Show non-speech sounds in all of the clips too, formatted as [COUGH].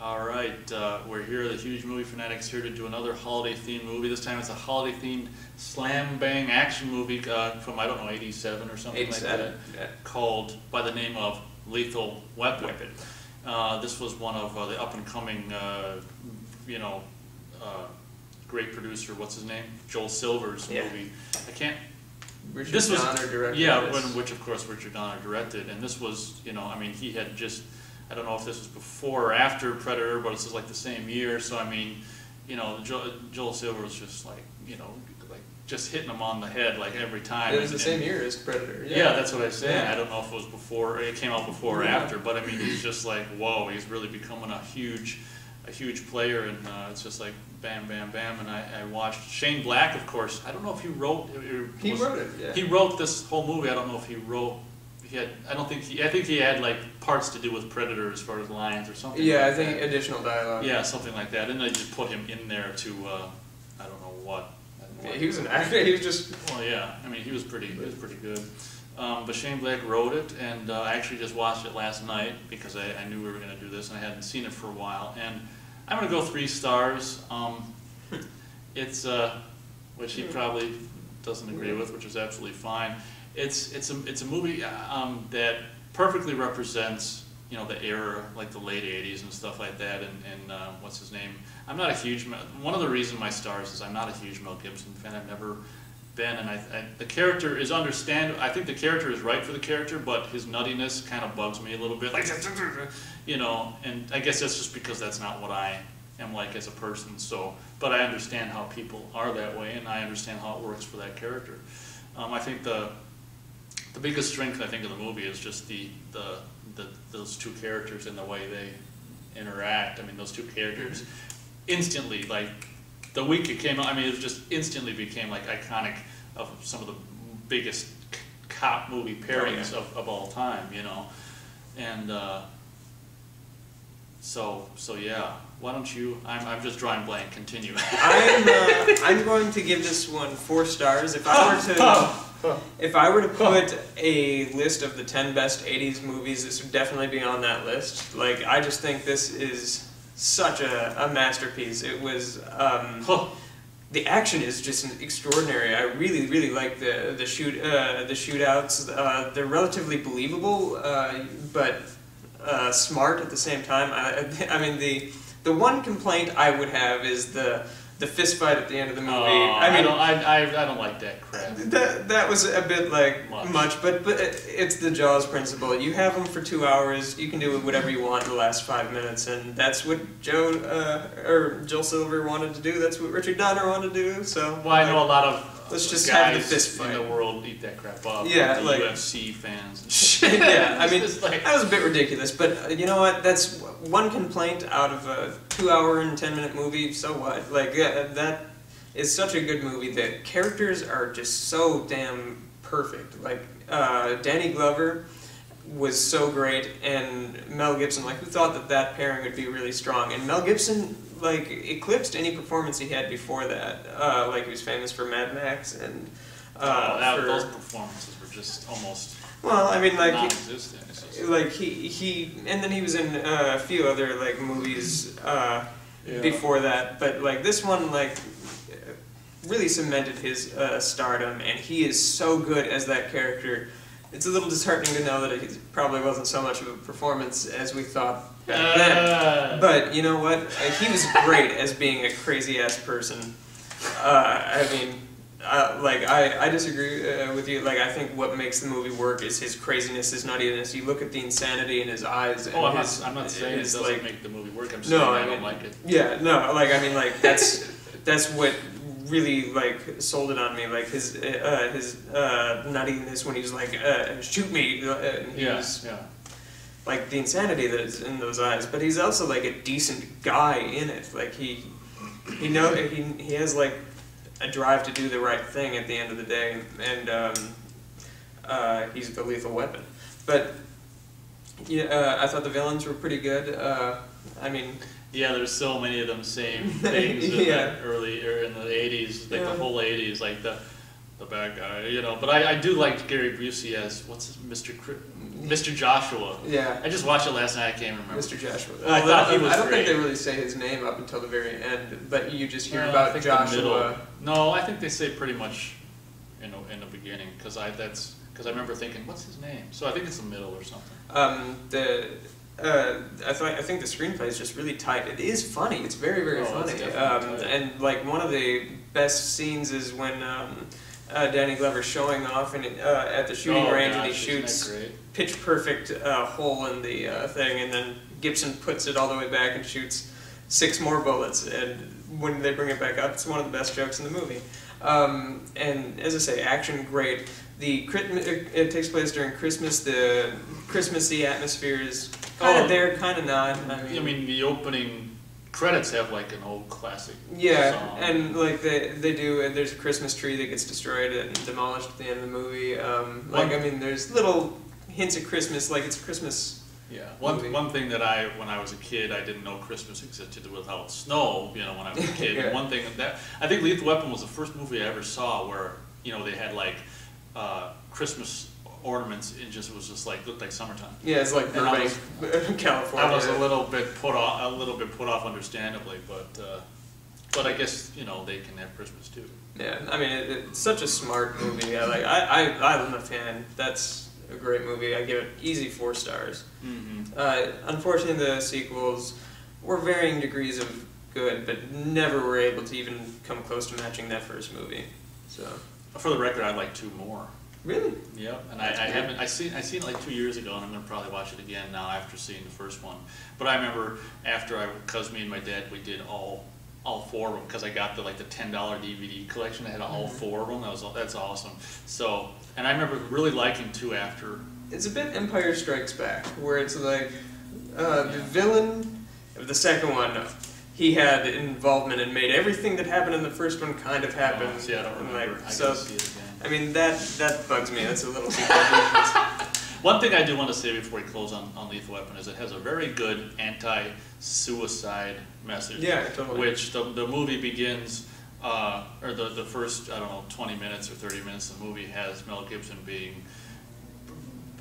All right, uh, we're here, the Huge Movie Fanatics, here to do another holiday-themed movie. This time it's a holiday-themed slam bang action movie uh, from I don't know '87 or something like that, 87, yeah. called by the name of Lethal Weapon. Uh, this was one of uh, the up-and-coming, uh, you know, uh, great producer. What's his name? Joel Silver's Yeah. movie. I can't Richard this was Donner directed yeah, when, which of course Richard Donner directed, and this was you know I mean he had just I don't know if this was before or after Predator, but this is like the same year. So I mean, you know Joel, Joel Silver was just like you know like just hitting him on the head like every time. It was the And- same year as Predator. Yeah, that's what I said. Yeah. I don't know if it was before it came out before or Yeah. after, but I mean he's just like whoa, he's really becoming a huge a huge player, and uh, it's just like bam, bam, bam. And I, I watched Shane Black, of course. I don't know if he wrote. or He wrote it. Yeah. he wrote this whole movie. I don't know if he wrote. He had. I don't think he. I think he had like parts to do with Predator as far as lines or something. yeah, like I think that. additional dialogue. Yeah, something like that. And they just put him in there to. Uh, I don't know what. Don't know Yeah, He was an actor. [LAUGHS] He was just. well, yeah. I mean, he was pretty. He was pretty good. Um, but Shane Black wrote it, and uh, I actually just watched it last night because I, I knew we were going to do this, and I hadn't seen it for a while. And I'm going to go three stars. Um, [LAUGHS] it's uh, which he probably doesn't agree with, which is absolutely fine. It's it's a it's a movie um, that perfectly represents you know the era, like the late '80s and stuff like that. And, and uh, what's his name? I'm not a huge one of the reasons my stars is I'm not a huge Mel Gibson fan. I've never been, and I, I the character is understand. I think the character is right for the character, but his nuttiness kind of bugs me a little bit. Like [LAUGHS] you know, and I guess that's just because that's not what I am like as a person. So, but I understand how people are that way, and I understand how it works for that character. Um, I think the the biggest strength I think of the movie is just the the, the those two characters and the way they interact. I mean, those two characters instantly like the week it came out. I mean, it just instantly became like iconic of some of the biggest c- cop movie pairings of, of all time. You know, and. Uh, so, so yeah. Why don't you? I'm, I'm just drawing blank. Continue. I'm. Uh, [LAUGHS] I'm going to give this one four stars. If I were to. If I were to put a list of the 10 best 80s movies, this would definitely be on that list. Like, I just think this is such a, a masterpiece. It was, um, the action is just extraordinary. I really, really like the, the shoot, uh, the shootouts. Uh, they're relatively believable, uh, but, uh, smart at the same time. I, [LAUGHS] I mean, the, the one complaint I would have is the, the fist fight at the end of the movie. Oh, I mean, don't. I, I, I don't like that crap. that that was a bit like Much. much, but but it- it's the Jaws principle. You have them for two hours. You can do whatever you want in the last five minutes, and that's what Joe uh, or Joel Silver wanted to do. That's what Richard Donner wanted to do. So Well, I know a lot of Let's just have the fist fight. in the world eat that crap up. Yeah, the like- UFC fans. [LAUGHS] Yeah, I [LAUGHS] mean like- that was a bit ridiculous, but uh, you know what? That's one complaint out of a two-hour and ten-minute movie. So what? Like that is such a good movie. The characters are just so damn perfect. Like uh, Danny Glover was so great, and Mel Gibson. Like who thought that that pairing would be really strong? And Mel Gibson like eclipsed any performance he had before that. Uh, like he was famous for Mad Max and. Uh, oh, that, for- those performances just almost well, I mean, like he- non-existent. It's just- like he he and then he was in uh, a few other like movies uh, Yeah. before that but like this one like really cemented his uh, stardom and he is so good as that character it's a little disheartening to know that it probably wasn't so much of a performance as we thought back then Uh, but you know what Uh, he was great as being a crazy ass person uh, I mean uh, like I, I disagree uh, with you. Like I think what makes the movie work is his craziness, his nuttiness. You look at the insanity in his eyes. And oh, I'm his, not. I'm not saying it doesn't like, make the movie work. I'm No, saying I I, don't like it. Yeah, no, like I mean, like that's that's what really like sold it on me. Like his uh, his uh, nuttiness when he's like, uh, "Shoot me," uh, and he Yeah, was yeah. like the insanity that is in those eyes. But he's also like a decent guy in it. Like he he know he he has like a drive to do the right thing at the end of the day, and um, uh, he's the lethal weapon. But yeah, uh, I thought the villains were pretty good. Uh, I mean, Yeah, there's so many of them same [LAUGHS] things in Yeah. that early or in the '80s, like Yeah. the whole '80s, like the the bad guy, you know. But I, I do like Gary Busey as what's his, Mr. Cri- Mr. Joshua. Yeah. I just watched it last night. I can't remember. Mr. Joshua. Oh, I, thought, he was I don't great. think they really say his name up until the very end, but you just hear I about think the middle. Joshua. No, I think they say pretty much in the, in the beginning because I that's because I remember thinking, what's his name? So I think it's the middle or something. Um, the uh, I thought I think the screenplay is just really tight. It is funny. It's very very Oh, funny. Um, and like one of the best scenes is when um, uh, Danny Glover showing off and uh, at the shooting oh, range gosh, and he shoots great? pitch perfect uh, hole in the uh, thing, and then Gibson puts it all the way back and shoots six more bullets. And when they bring it back up, it's one of the best jokes in the movie. Um, and as I say, action great. The it, it takes place during Christmas. The Christmassy atmosphere is kind of Oh. there, kind of not. I mean, I mean, the opening credits have like an old classic. yeah, song. and like they they do. And there's a Christmas tree that gets destroyed and demolished at the end of the movie. Um, like One- I mean, there's little hints of Christmas. Like it's Christmas. Yeah, one, movie. one thing that I, when I was a kid, I didn't know Christmas existed without snow, you know, when I was a [LAUGHS] kid. Yeah. One thing that, I think Lethal Weapon was the first movie I ever saw where, you know, they had like, uh, Christmas ornaments and just, was just like, looked like summertime. Yeah, it's like Burbank, [LAUGHS] California. I was a little bit put off, a little bit put off understandably, but, uh, but I guess, you know, they can have Christmas too. Yeah, I mean, it, it's such a smart movie. I like. I, I, I'm a fan. That's a great movie. I give it easy four stars. Mm-hmm. Uh, unfortunately, the sequels were varying degrees of good, but never were able to even come close to matching that first movie. So, For the record, I'd like two more. Really, Yep, and I, I haven't, I seen, I seen it like two years ago, and I'm gonna probably watch it again now after seeing the first one. But I remember after I, cause me and my dad, we did all, all four of them, cause I got the, like, the ten dollar DVD collection, that had all Mhm. four of them, that was, that's awesome. So, and I remember really liking two after, it's a bit Empire Strikes Back, where it's like uh, the villain of the second one. He had involvement and made everything that happened in the first one kind of happen. oh, see, I don't remember, like, I so gotta see it again. I mean that that bugs me. That's a little too. [LAUGHS] One thing I do want to say before we close on, on Lethal Weapon is it has a very good anti-suicide message. yeah, totally. which the, the movie begins, uh, or the, the first, I don't know, 20 minutes or 30 minutes of the movie has Mel Gibson being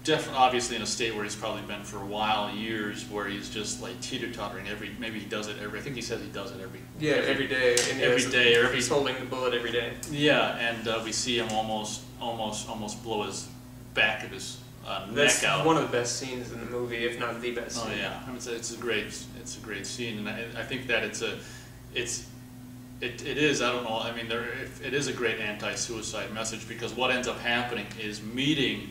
definitely, obviously in a state where he's probably been for a while, years, where he's just like teeter-tottering every, maybe he does it every, I think he says he does it every. yeah, every day. And every has- day or every- He's holding the bullet every day. Yeah, and uh, we see him almost, almost, almost blow his back of his uh, That's neck out. one of the best scenes in the movie, if not the best. Oh scene. yeah, I mean, it's, a, it's a great, it's a great scene, and I, I think that it's a, it's, it, it is. I don't know. I mean, there, it, it is a great anti-suicide message because what ends up happening is meeting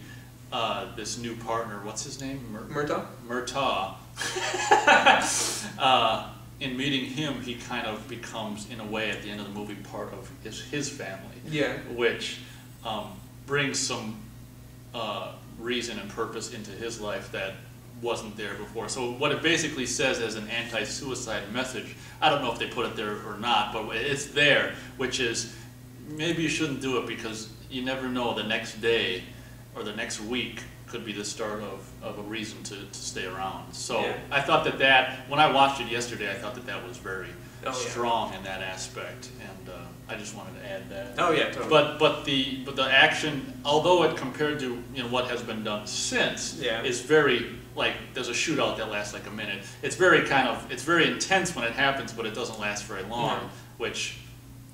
uh, this new partner. What's his name? Mur- Murtaugh? Murtaugh. [LAUGHS] uh, in meeting him, he kind of becomes, in a way, at the end of the movie, part of his his family Yeah. which um, brings some uh, reason and purpose into his life that wasn't there before. So what it basically says as an anti-suicide message, I don't know if they put it there or not, but it's there, which is maybe you shouldn't do it because you never know the next day or the next week could be the start of, of a reason to, to stay around. So Yeah. I thought that that, when I watched it yesterday, I thought that that was very Oh, yeah. strong in that aspect, and uh, I just wanted to add that. Oh yeah, totally. But but the but the action, although it compared to you know what has been done since, Yeah. is very like there's a shootout that lasts like a minute. It's very kind of it's very intense when it happens, but it doesn't last very long, No. which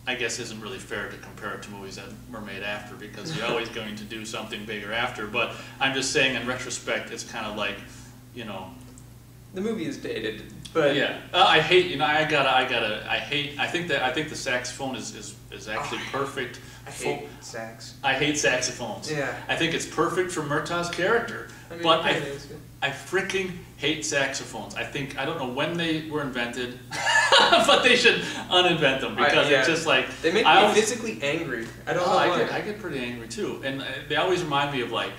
I guess isn't really fair to compare it to movies that were made after because you're always [LAUGHS] going to do something bigger after. But I'm just saying in retrospect, it's kind of like you know the movie is dated, but yeah, uh, I hate you know I gotta I gotta I hate I think that I think the saxophone is is, is actually perfect. I hate sax. I hate saxophones. Yeah. I think it's perfect for Murtaugh's character, I mean, but I. I freaking hate saxophones. I think I don't know when they were invented, [LAUGHS] [LAUGHS] but they should uninvent them I- because yeah. it's just like They make I me always- physically angry. I don't Oh, know I get, I get pretty angry too, and uh, they always remind me of like,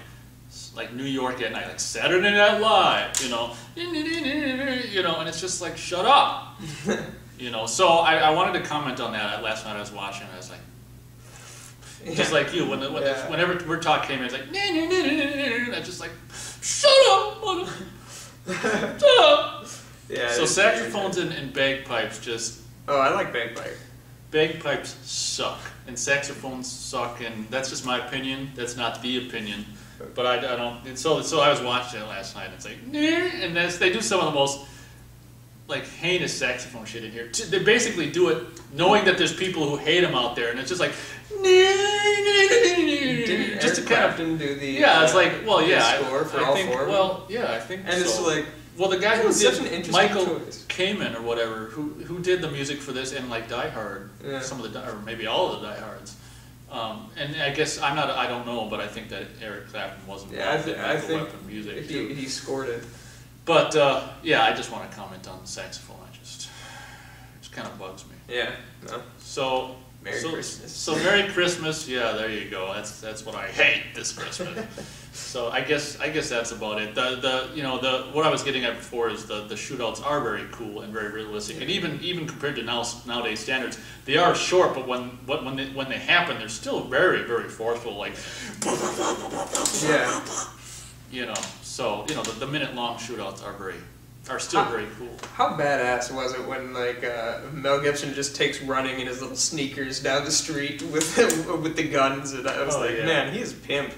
like New York at night, like Saturday Night Live, you know, you know, and it's just like, shut up, [LAUGHS] you know. So I, I wanted to comment on that. Last night I was watching, I was like, just like you, when, the, when Yeah. whenever we're talking, came in, it's like, I just like, shut up, [LAUGHS] shut up. Yeah. So saxophones and, and bagpipes just Oh, I like bagpipe. bagpipes suck and saxophones suck and that's just my opinion that's not the opinion But I, I don't. And so so I was watching it last night. and It's like, "Nah," and that's, they do some of the most like heinous saxophone shit in here. They basically do it knowing that there's people who hate them out there, and it's just like, just to kind of do the yeah. It's uh, like, well, yeah, I- score for I, all think, four? Well, yeah, I think. and it's so. like Well, the guy who was did an Michael choice. Kamen or whatever, who who did the music for this and like Die Hard, Yeah. some of the or maybe all of the Die Hards. Um, and I guess I'm not, I don't know, but I think that Eric Clapton was involved Yeah, I in thi- I think Weapon music he, he scored it. But uh, yeah, I just want to comment on the saxophone. I just, it just kind of bugs me. Yeah. No. So Merry so, Christmas. So Merry Christmas. Yeah, there you go. That's that's what I hate this Christmas. [LAUGHS] so I guess I guess that's about it. The the you know the what I was getting at before is the the shootouts are very cool and very realistic, and even even compared to now nowadays standards, they are short. But when what when they when they happen, they're still very very forceful. Like Yeah. [LAUGHS] you know. So you know the, the minute long shootouts are very are still Huh. very cool. How badass was it when like uh, Mel Gibson just takes running in his little sneakers down the street with [LAUGHS] with the guns, and I was Oh, like, yeah. man, he is pimp.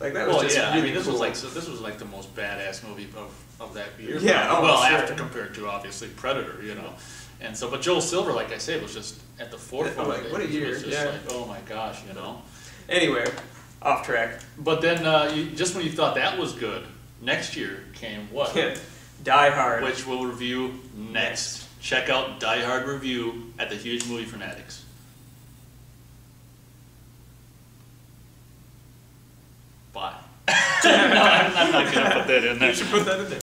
Like that was Well, just yeah, really I mean, this cool. was like so this was like the most badass movie of, of that year. Yeah, oh, well, sure. after compared to obviously Predator, you know, and so but Joel Silver, like I say, was just at the forefront. like, what a It year, was just yeah. like, oh my gosh, you know. Anyway, off track. But then uh, you, just when you thought that was good, next year came what? Yeah. Die Hard. Which we'll review next. Check out Die Hard review at the Huge Movie Fanatics. Bye. [LAUGHS] no, I'm, I'm not [LAUGHS] gonna put that in there. you should put that in there.